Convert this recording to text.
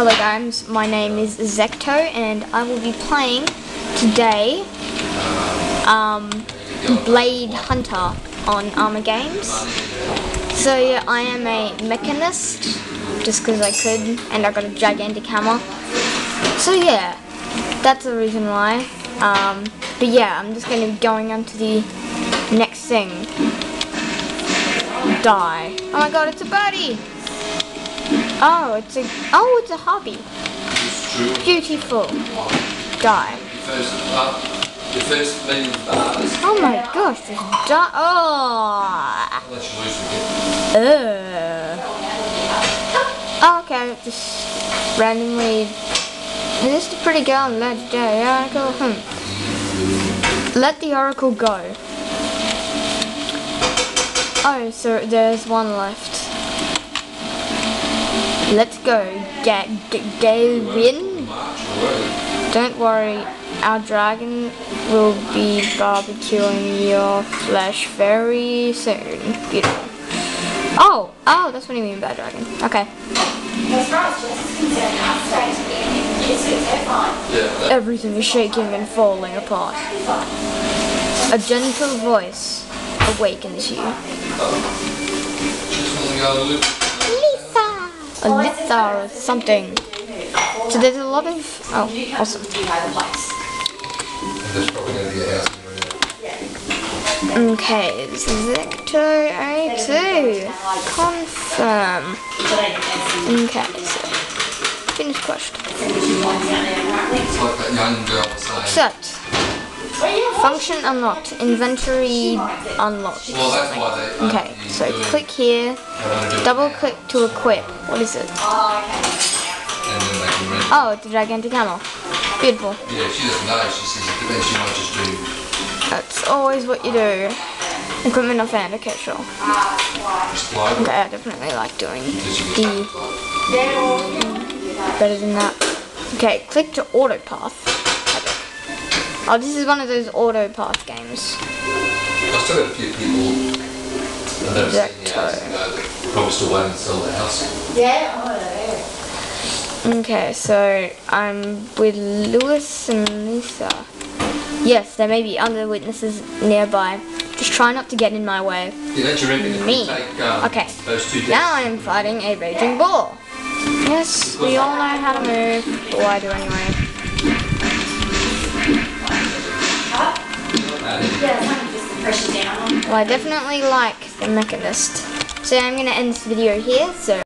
Hello guys, my name is Xekto and I will be playing today um, Blade Hunter on Armor Games. So yeah, I am a mechanist just because I could and I got a gigantic hammer. So yeah, that's the reason why. Um, but yeah, I'm just going to be going on to the next thing. Die. Oh my god, it's a birdie! Oh, it's a oh, it's a hobby. Beautiful. Die. First up, your first million bars. Oh my gosh, this die. Oh. Unless you lose. Ugh. Oh, okay, just randomly. Is this a pretty girl in legendary oracle? Hmm. Let the oracle go. Oh, so there's one left. Let's go. Get, get, win. Don't worry, our dragon will be barbecuing your flesh very soon. Beautiful. Oh, oh, that's what you mean by dragon. Okay. Everything is shaking and falling apart. A gentle voice awakens you. just want to go loop. Lisa! A Litha or something. So there's a lot of... Oh, awesome. You know the place. There's probably going to a house in Okay, Xekto A2. Confirm. Okay, so finish quest. It's Function unlocked. Inventory unlocked. Well, that's why they. uh, Okay, so do click here. They wanna do it Double click to equip. What is it? And then they can. Oh, it's a gigantic hammer. Beautiful. Yeah, she doesn't know. She says it depends. She might just do. That's always what you do. Equipment of hand. Okay, sure. Explode. Okay, I definitely like doing Did you the better than that. Okay, click to auto path. Oh, this is one of those auto path games. I still got a few people that have seen the house and go, they're probably still waiting to sell the house. Okay, so I'm with Lewis and Lisa. Yes, there may be other witnesses nearby. Just try not to get in my way. Yeah, don't you reckon Me. take um, Okay. those two Now I am fighting a raging bull. Yes, we all know how to move. Or I do anyway. Well, I definitely like the Mechanist. So I'm going to end this video here. So.